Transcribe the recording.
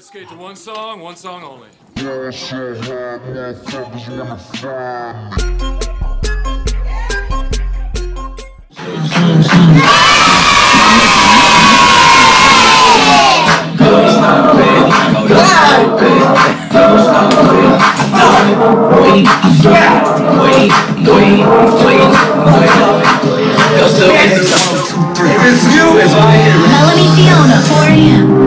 gonna skate to one song, one song only. Yeah, so hard, motherfuckers wanna find me. Melanie Fiona, 4 a.m.